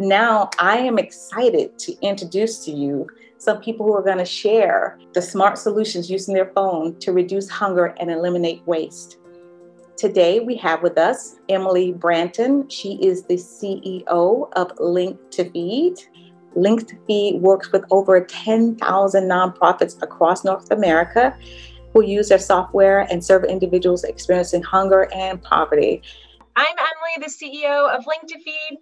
Now I am excited to introduce to you some people who are going to share the smart solutions using their phone to reduce hunger and eliminate waste. Today we have with us Emily Branton. She is the CEO of Link to Feed. Link to Feed works with over 10,000 nonprofits across North America who use their software and serve individuals experiencing hunger and poverty. I'm The CEO of Link2Feed.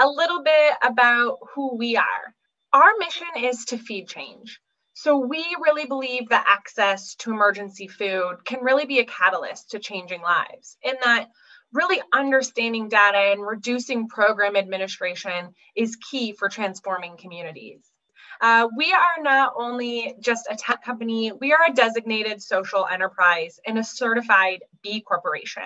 A little bit about who we are. Our mission is to feed change. So we really believe that access to emergency food can really be a catalyst to changing lives, in that really understanding data and reducing program administration is key for transforming communities. Uh, we are not only just a tech company, we are a designated social enterprise and a certified B corporation.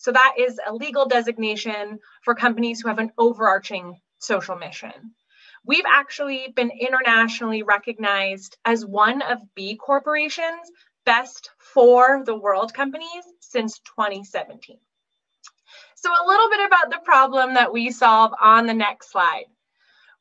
So that is a legal designation for companies who have an overarching social mission. We've actually been internationally recognized as one of B Corporation's best for the world companies since 2017. So, a little bit about the problem that we solve on the next slide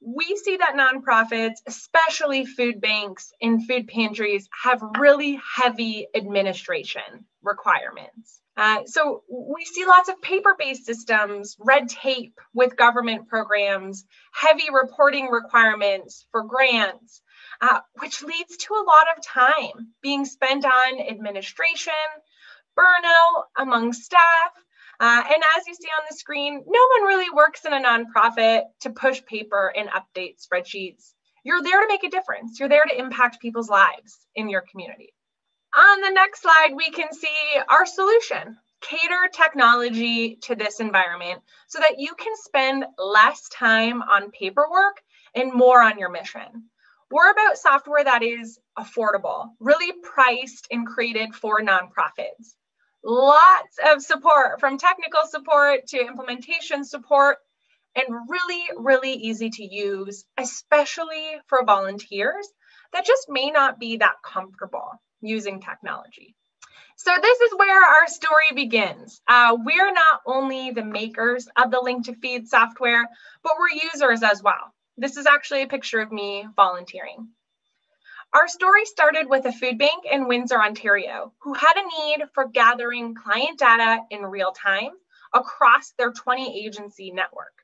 we see that nonprofits, especially food banks and food pantries, have really heavy administration requirements. Uh, so we see lots of paper based systems, red tape with government programs, heavy reporting requirements for grants, uh, which leads to a lot of time being spent on administration, burnout among staff, uh, and as you see on the screen, no one really works in a nonprofit to push paper and update spreadsheets. You're there to make a difference. You're there to impact people's lives in your community. On the next slide, we can see our solution. Cater technology to this environment so that you can spend less time on paperwork and more on your mission. We're about software that is affordable, really priced and created for nonprofits lots of support from technical support to implementation support and really, really easy to use, especially for volunteers that just may not be that comfortable using technology. So this is where our story begins. Uh, we're not only the makers of the Link2Feed software, but we're users as well. This is actually a picture of me volunteering. Our story started with a food bank in Windsor, Ontario, who had a need for gathering client data in real time across their 20 agency network.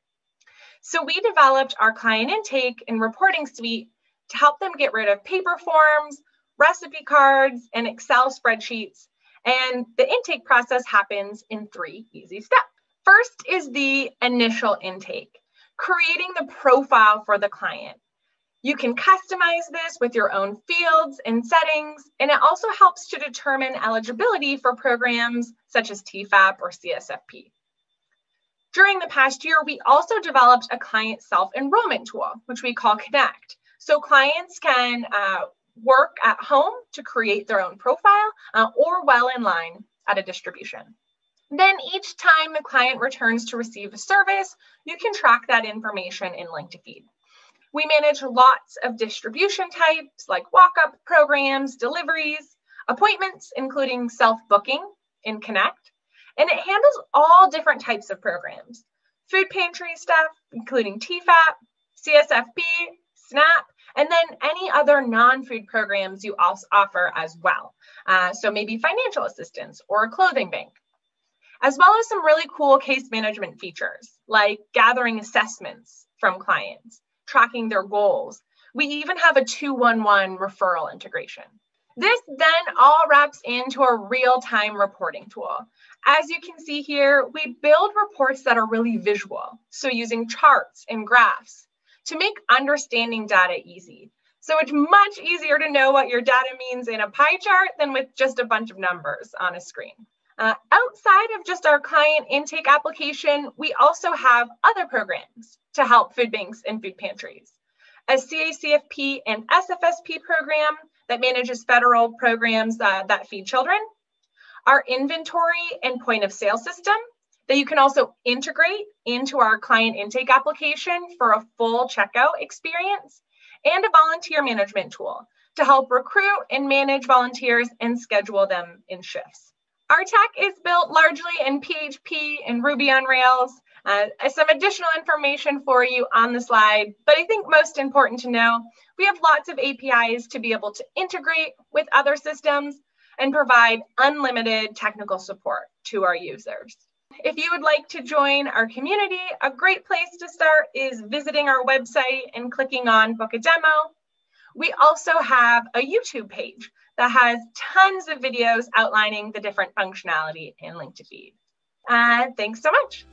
So we developed our client intake and reporting suite to help them get rid of paper forms, recipe cards, and Excel spreadsheets. And the intake process happens in three easy steps. First is the initial intake, creating the profile for the client. You can customize this with your own fields and settings, and it also helps to determine eligibility for programs such as TEFAP or CSFP. During the past year, we also developed a client self-enrollment tool, which we call Connect. So clients can uh, work at home to create their own profile uh, or well in line at a distribution. Then each time the client returns to receive a service, you can track that information in Link2Feed. We manage lots of distribution types like walk up programs, deliveries, appointments, including self booking in Connect, and it handles all different types of programs food pantry stuff, including TEFAP, CSFP, SNAP, and then any other non food programs you also offer as well. Uh, so maybe financial assistance or a clothing bank as well as some really cool case management features like gathering assessments from clients tracking their goals. We even have a 211 referral integration. This then all wraps into a real time reporting tool. As you can see here, we build reports that are really visual, so using charts and graphs to make understanding data easy. So it's much easier to know what your data means in a pie chart than with just a bunch of numbers on a screen. Uh, outside of just our client intake application, we also have other programs to help food banks and food pantries. A CACFP and SFSP program that manages federal programs uh, that feed children. Our inventory and point of sale system that you can also integrate into our client intake application for a full checkout experience. And a volunteer management tool to help recruit and manage volunteers and schedule them in shifts. Our tech is built largely in PHP and Ruby on Rails, Uh, some additional information for you on the slide, but I think most important to know, we have lots of APIs to be able to integrate with other systems and provide unlimited technical support to our users. If you would like to join our community, a great place to start is visiting our website and clicking on book a demo. We also have a YouTube page that has tons of videos outlining the different functionality in Link2Feed. Uh, thanks so much.